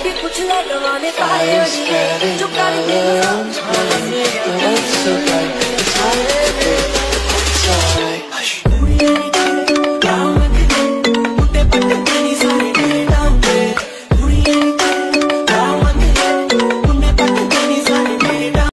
कभी कुछ लगवाने पाए जो